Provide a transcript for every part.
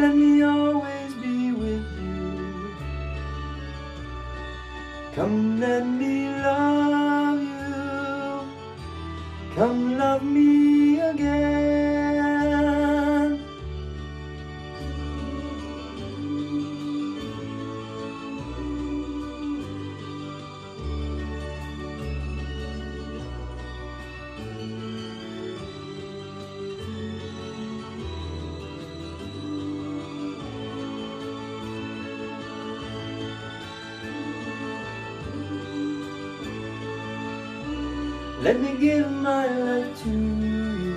Let me always be with you. Come let me love you. Come love me again. Let me give my life to you.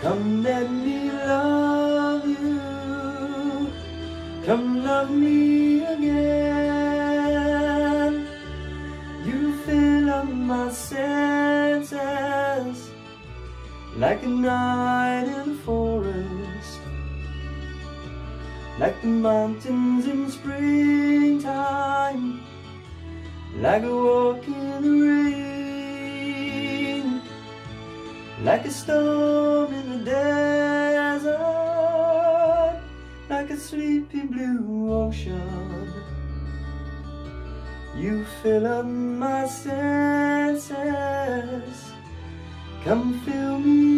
Come let me love you. Come love me again. You fill up my senses like a night in the forest, like the mountains in springtime like a walk Like a storm in the desert Like a sleepy blue ocean. You fill up my senses. Come fill me